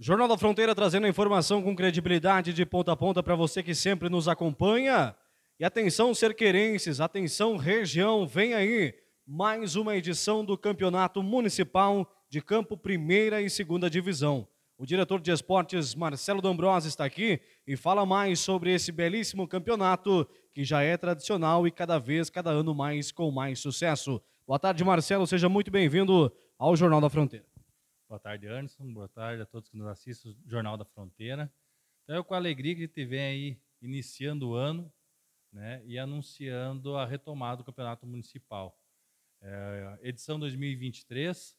Jornal da Fronteira trazendo a informação com credibilidade de ponta a ponta para você que sempre nos acompanha. E atenção, cerquerenses, atenção, região, vem aí mais uma edição do Campeonato Municipal de Campo Primeira e Segunda Divisão. O diretor de esportes Marcelo Dombrosa está aqui e fala mais sobre esse belíssimo campeonato que já é tradicional e cada vez, cada ano mais com mais sucesso. Boa tarde, Marcelo, seja muito bem-vindo ao Jornal da Fronteira. Boa tarde, Anderson. Boa tarde a todos que nos assistem do Jornal da Fronteira. Então, é com alegria que a gente vem aí iniciando o ano né, e anunciando a retomada do Campeonato Municipal. É, edição 2023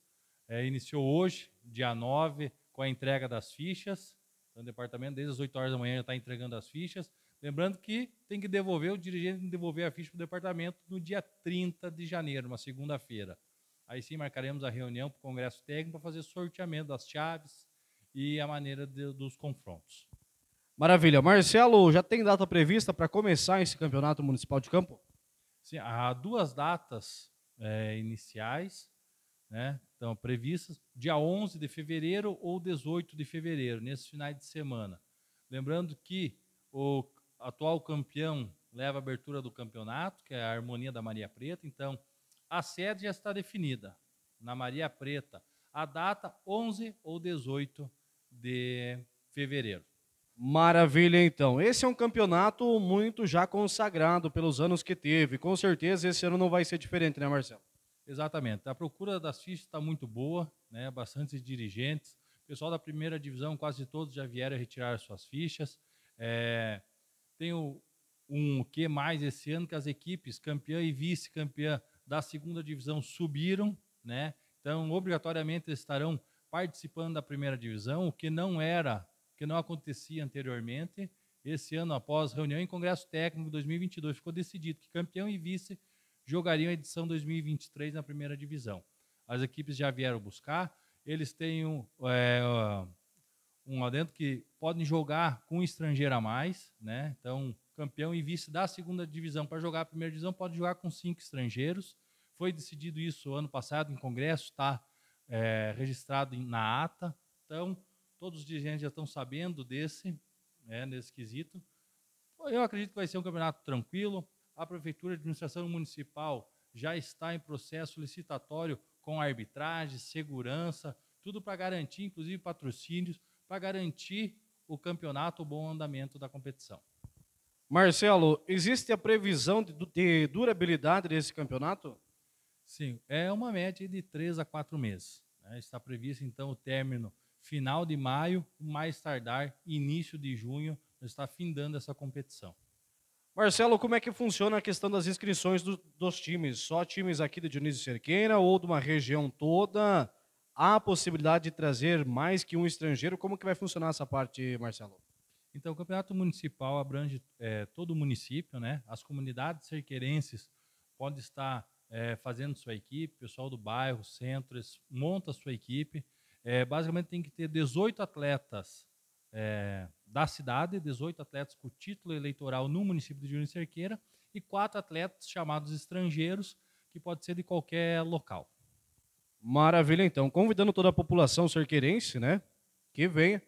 é, iniciou hoje, dia 9, com a entrega das fichas. Então, o departamento, desde as 8 horas da manhã, já está entregando as fichas. Lembrando que tem que devolver, o dirigente tem que devolver a ficha para o departamento no dia 30 de janeiro, uma segunda-feira. Aí sim marcaremos a reunião para o Congresso Técnico para fazer sorteamento das chaves e a maneira de, dos confrontos. Maravilha. Marcelo, já tem data prevista para começar esse campeonato municipal de campo? Sim, há duas datas é, iniciais né? Então, previstas dia 11 de fevereiro ou 18 de fevereiro, nesses finais de semana. Lembrando que o atual campeão leva a abertura do campeonato, que é a Harmonia da Maria Preta. Então, a sede já está definida, na Maria Preta. A data, 11 ou 18 de fevereiro. Maravilha, então. Esse é um campeonato muito já consagrado pelos anos que teve. Com certeza esse ano não vai ser diferente, né, Marcelo? Exatamente. A procura das fichas está muito boa, né? bastante dirigentes. O pessoal da primeira divisão, quase todos já vieram retirar suas fichas. É, tem o, um que mais esse ano que as equipes campeã e vice-campeã da segunda divisão subiram, né? Então, obrigatoriamente estarão participando da primeira divisão, o que não era, que não acontecia anteriormente. Esse ano, após reunião em Congresso Técnico 2022, ficou decidido que campeão e vice jogariam a edição 2023 na primeira divisão. As equipes já vieram buscar, eles têm um, é, um adentro que podem jogar com um estrangeiro a mais, né? Então, campeão e vice da segunda divisão para jogar a primeira divisão pode jogar com cinco estrangeiros. Foi decidido isso ano passado em congresso, está é, registrado na ata. Então, todos os dirigentes já estão sabendo desse, né, nesse quesito. Eu acredito que vai ser um campeonato tranquilo a Prefeitura de Administração Municipal já está em processo licitatório com arbitragem, segurança, tudo para garantir, inclusive patrocínios, para garantir o campeonato, o bom andamento da competição. Marcelo, existe a previsão de, de durabilidade desse campeonato? Sim, é uma média de três a quatro meses. Né? Está previsto, então, o término final de maio, mais tardar, início de junho, está findando essa competição. Marcelo, como é que funciona a questão das inscrições do, dos times? Só times aqui de Dionísio Cerqueira ou de uma região toda? Há a possibilidade de trazer mais que um estrangeiro? Como que vai funcionar essa parte, Marcelo? Então, o campeonato municipal abrange é, todo o município, né? As comunidades cerqueirenses podem estar é, fazendo sua equipe, pessoal do bairro, centros, monta sua equipe. É, basicamente tem que ter 18 atletas da cidade, 18 atletas com título eleitoral no município de Júnior Cerqueira e quatro atletas chamados estrangeiros, que pode ser de qualquer local. Maravilha, então. Convidando toda a população cerqueirense, né, que venha,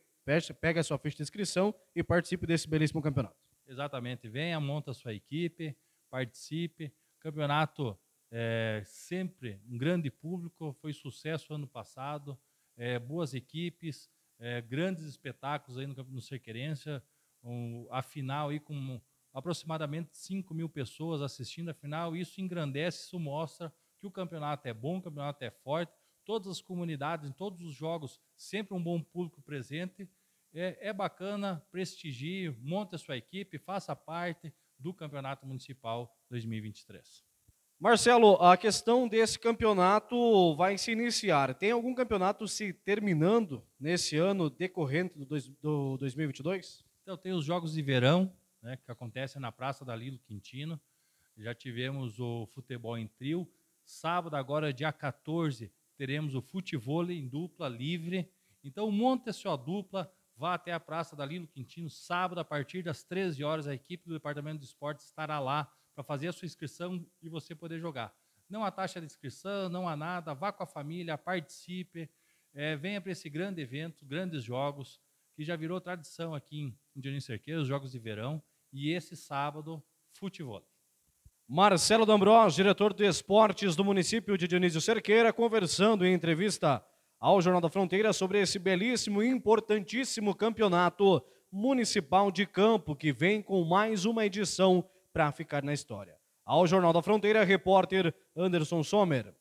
pegue a sua ficha de inscrição e participe desse belíssimo campeonato. Exatamente. Venha, monta a sua equipe, participe. Campeonato é, sempre um grande público, foi sucesso ano passado, é, boas equipes, é, grandes espetáculos aí no, no Cerquerência, um, a final aí com aproximadamente 5 mil pessoas assistindo a final, isso engrandece, isso mostra que o campeonato é bom, o campeonato é forte, todas as comunidades, em todos os jogos, sempre um bom público presente, é, é bacana, prestigie, monte a sua equipe, faça parte do Campeonato Municipal 2023. Marcelo, a questão desse campeonato vai se iniciar. Tem algum campeonato se terminando nesse ano decorrente do, dois, do 2022? Então, tem os Jogos de Verão, né, que acontecem na Praça da Lilo Quintino. Já tivemos o futebol em trio. Sábado, agora, dia 14, teremos o futebol em dupla livre. Então, monte a sua dupla, vá até a Praça da Lilo Quintino. Sábado, a partir das 13 horas, a equipe do Departamento de Esportes estará lá para fazer a sua inscrição e você poder jogar. Não há taxa de inscrição, não há nada, vá com a família, participe. é, venha para esse grande evento, grandes jogos, que já virou tradição aqui em Dionísio Cerqueira, os jogos de verão, e esse sábado, futebol. Marcelo D'Ambrós, diretor de esportes do município de Dionísio Cerqueira, conversando em entrevista ao Jornal da Fronteira sobre esse belíssimo e importantíssimo campeonato municipal de campo que vem com mais uma edição para ficar na história. Ao Jornal da Fronteira, repórter Anderson Sommer.